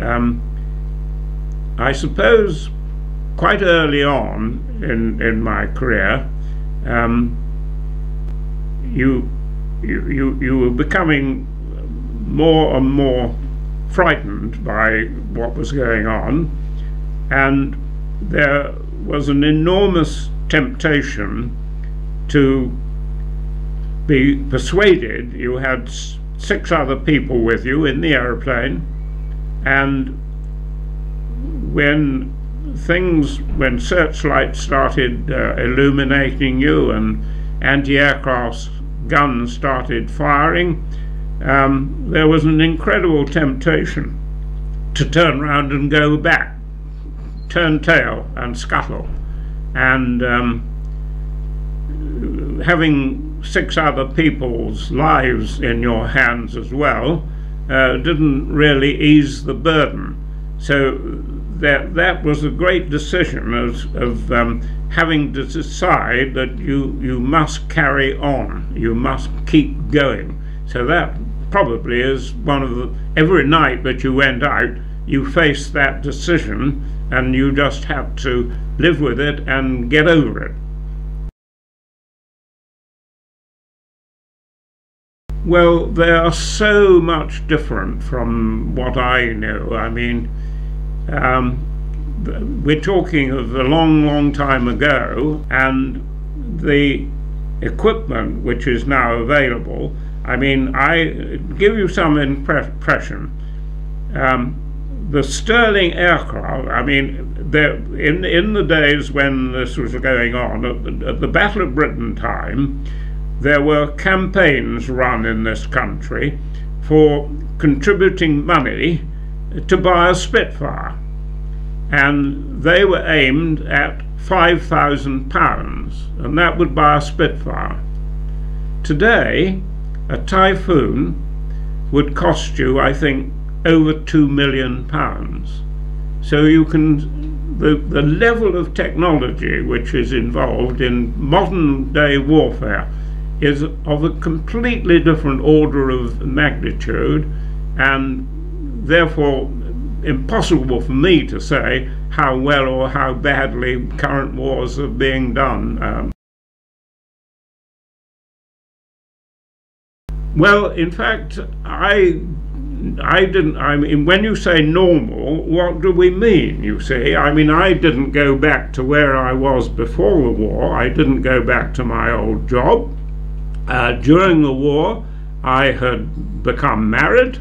Um, I suppose quite early on in, in my career, um, you, you, you, you were becoming more and more frightened by what was going on, and there was an enormous temptation to be persuaded. You had six other people with you in the aeroplane, and when things, when searchlights started uh, illuminating you and anti-aircraft guns started firing, um, there was an incredible temptation to turn round and go back, turn tail and scuttle. And um, having six other people's lives in your hands as well uh, didn't really ease the burden. So that that was a great decision of, of um, having to decide that you you must carry on, you must keep going. So that probably is one of the every night that you went out, you faced that decision, and you just had to live with it and get over it. Well, they are so much different from what I know. I mean, um, we're talking of a long, long time ago, and the equipment which is now available. I mean, I give you some impression. Um, the Stirling aircraft. I mean, in in the days when this was going on, at the, at the Battle of Britain time, there were campaigns run in this country for contributing money to buy a Spitfire. And they were aimed at £5,000, and that would buy a Spitfire. Today, a Typhoon would cost you, I think, over £2 million. So you can, the, the level of technology which is involved in modern day warfare is of a completely different order of magnitude and therefore impossible for me to say how well or how badly current wars are being done. Um, well, in fact, I I didn't, I mean, when you say normal, what do we mean, you see? I mean, I didn't go back to where I was before the war. I didn't go back to my old job. Uh, during the war, I had become married,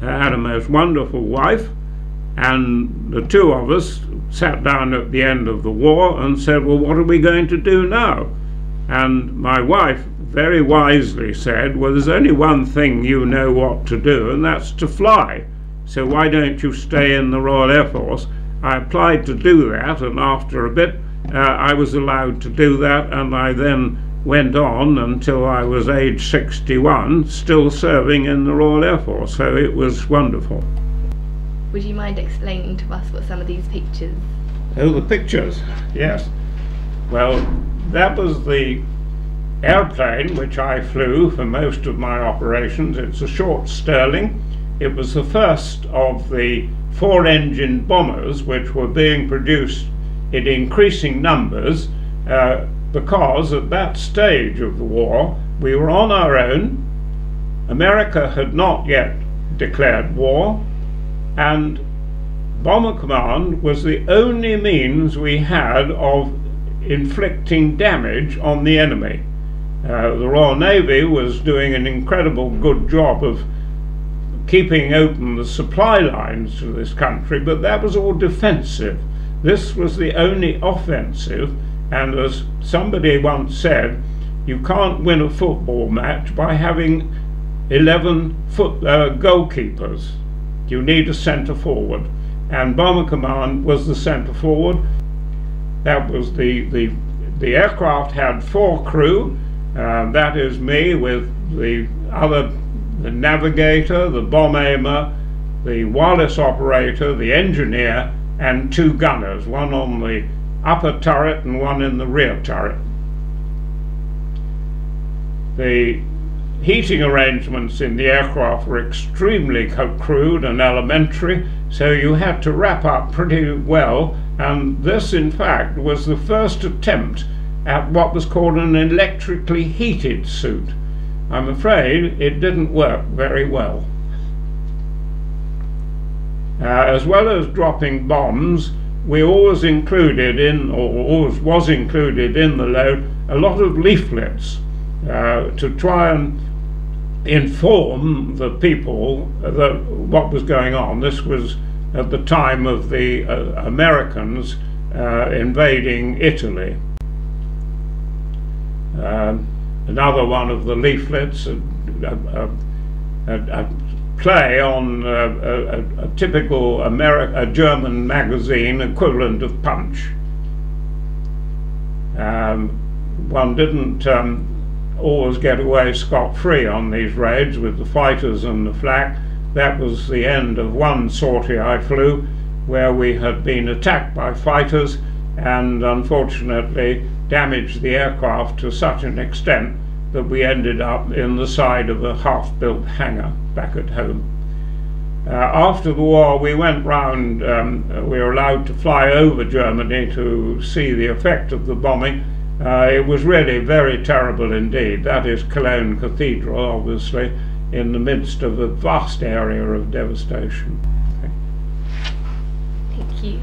had a most wonderful wife, and the two of us sat down at the end of the war and said, Well, what are we going to do now? And my wife very wisely said, Well, there's only one thing you know what to do, and that's to fly. So why don't you stay in the Royal Air Force? I applied to do that, and after a bit, uh, I was allowed to do that, and I then went on until I was age 61, still serving in the Royal Air Force, so it was wonderful. Would you mind explaining to us what some of these pictures? Oh, the pictures, yes. Well, that was the airplane which I flew for most of my operations. It's a short Stirling. It was the first of the four engine bombers which were being produced in increasing numbers uh, because at that stage of the war we were on our own. America had not yet declared war, and Bomber Command was the only means we had of inflicting damage on the enemy. Uh, the Royal Navy was doing an incredible good job of keeping open the supply lines to this country, but that was all defensive. This was the only offensive and as somebody once said, you can't win a football match by having 11 foot uh, goalkeepers. You need a centre forward. And Bomber Command was the centre forward. That was the, the, the aircraft had four crew. Uh, that is me with the other, the navigator, the bomb aimer, the wireless operator, the engineer, and two gunners, one on the upper turret and one in the rear turret. The heating arrangements in the aircraft were extremely crude and elementary So you had to wrap up pretty well, and this, in fact, was the first attempt at what was called an electrically heated suit. I'm afraid it didn't work very well. Uh, as well as dropping bombs, we always included in, or always was included in the load, a lot of leaflets uh, to try and inform the people that what was going on. This was at the time of the uh, Americans uh, invading Italy. Um, another one of the leaflets, a, a, a, play on a, a, typical Ameri- a German magazine equivalent of Punch. Um, one didn't um, always get away scot-free on these raids with the fighters and the flak. That was the end of one sortie I flew where we had been attacked by fighters and unfortunately damaged the aircraft to such an extent that we ended up in the side of a half built hangar back at home. Uh, after the war, we went round, um, we were allowed to fly over Germany to see the effect of the bombing. Uh, it was really very terrible indeed. That is Cologne Cathedral, obviously, in the midst of a vast area of devastation. Thank you.